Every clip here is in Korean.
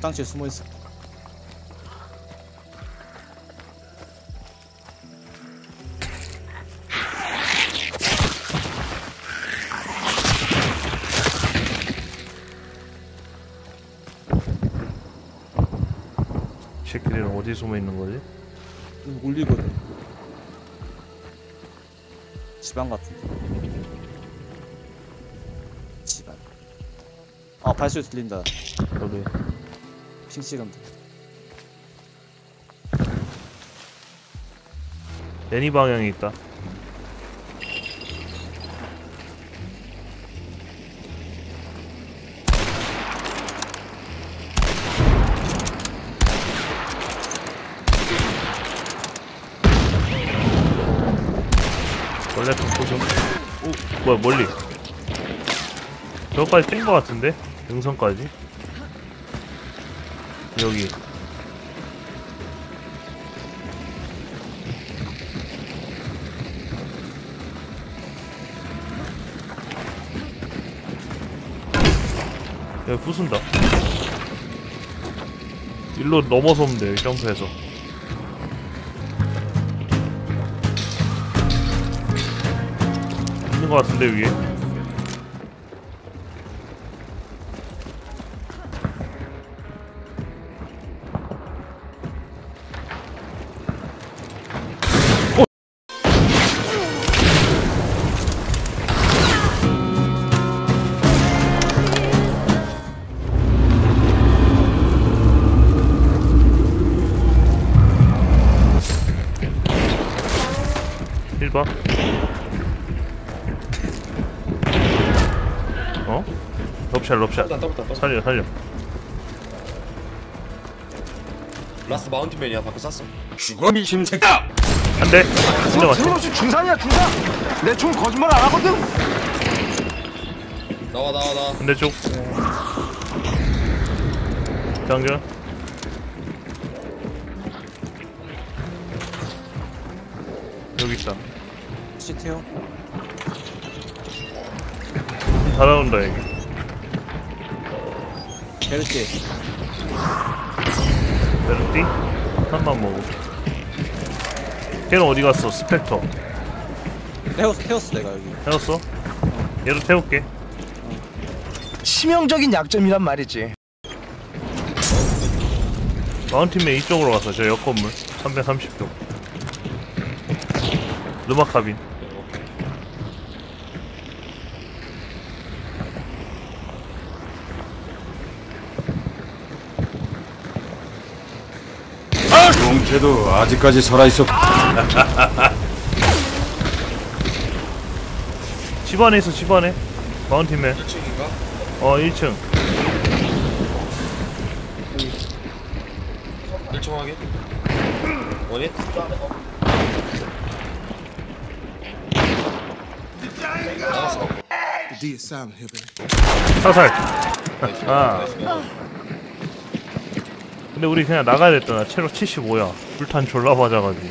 화장실 숨어 있어. 이 새끼들은 어디 숨어 있는 거지? 울리거든. 집안 같은데. 집안. 아 발소리 들린다. 여기 핑 찍은데. 애니 방향에 있다. 원래 좀 보죠. 오, 뭐야 멀리? 저거까지 뗀거 같은데? 능선까지? 여기 여기 부순다. 일로 넘어서 오면 돼, 점프해서. 있는 것 같은데, 위에? 힐 봐. 어? 럽샷, 럽샷. 떠다 떠다 살려, 살려. 라스트 마운틴맨이야 밖에 쐈어. 한 대. 한대 맞춰. 들어오시 중산이야 중산. 내 총 거짓말 안 하거든. 나와 나와 나와 한대 쪽. 장전. 여기 있다. 시트요. 다 나온다, 여기. 베르티. 베르티? 한만 먹어. 걔는 어디 갔어? 스펙터. 태웠어 태웠어 내가 여기. 태웠어? 얘도 태울게. 치명적인 약점이란 말이지. 마운틴맨 이쪽으로 가서 저 옆 건물 330도 르막 카빈 용태도 아직까지 살아있어. 집 안에 있어 집 안에. 마운틴맨. 1층인가? 어 1층. 1층 확인? 나갔어. 사살. 나이스. 아. 근데 우리 그냥 나가야 됐잖아 체력 75야 불탄 졸라 맞아가지고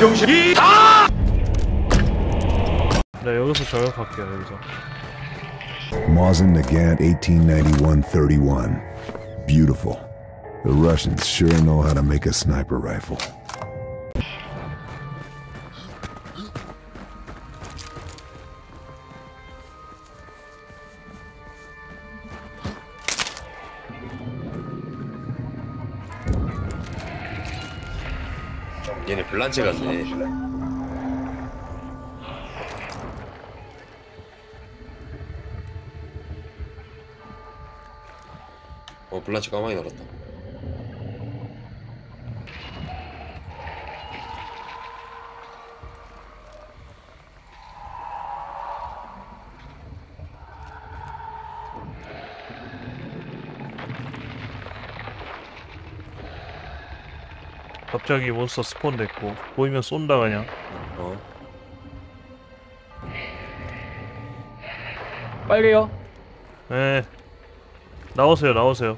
병신이 나 여기서 저격할게요 여기서 Mazen Nagant, 1891-31. Beautiful. The Russians sure know how to make a sniper rifle. 얘네 블란체 같네. 어 블란체 까마귀 날았다 갑자기 몬스터 스폰 됐고 보이면 쏜다 그냥. 어? 빨개요. 에 나오세요 나오세요.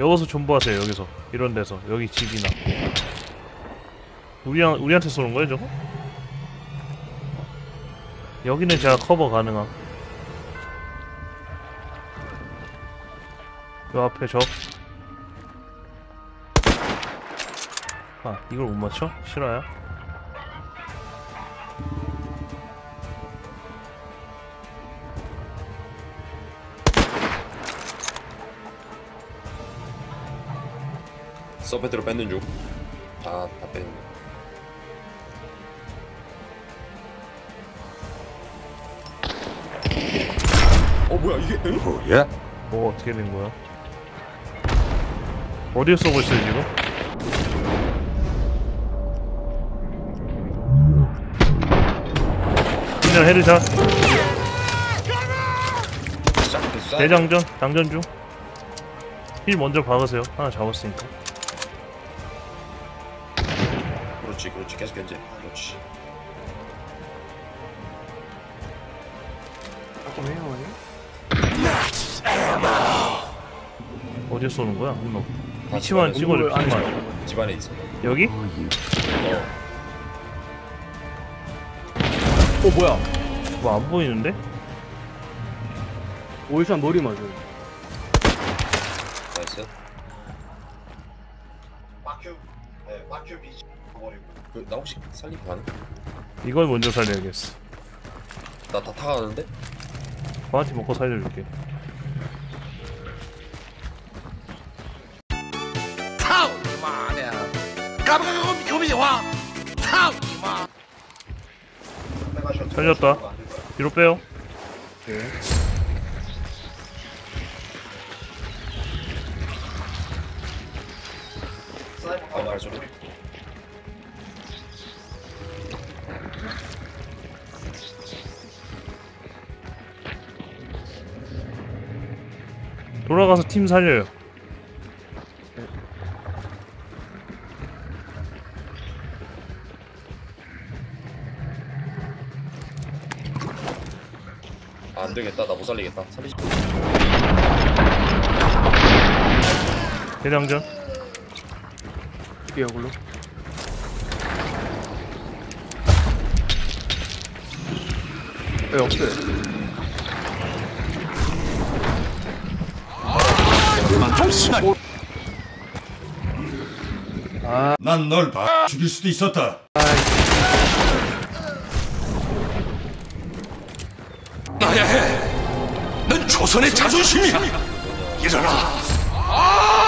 여기서 존버하세요 여기서. 이런 데서. 여기 집이나. 우리한 우리한테 쏘는 거예요 저거? 여기는 제가 커버 가능함. 요 앞에 적. 아 이걸 못 맞춰? 실화야? 서페트로 뺏는 중. 아, 다 뺏는 중. 어 뭐야 이게? 응? 뭐야? 뭐 어떻게 된 거야? 어디에 쏘고 있어요 지금? 그냥 headshot 싹 대장전 장전 중. heal 먼저 박으세요. 하나 잡았으니까. 그렇지 그렇지 계속 견제. 그렇지. 어디에 쏘는 거야? 위치만 집안에- 찍어줘. 있어. 집안에 있어. 여기? 어. 어 뭐야? 뭐 안 보이는데? wall shot 머리 맞아. nice. 그, 나 혹시 살림 가능? 이걸 먼저 살려야겠어. 나 다 타가는데? 바한테 먹고 살려줄게. 살렸다. 뒤로 빼요. 아 말소리. 돌아가서 팀 살려요. 아, 안 되겠다. 나 못 살리겠다. 살리지. 대장전. 이게 이걸로. 왜 없어요? 난널 봐. 죽일 수도 있었다. 나야 조선의 자존심이야. 일어나. 되고.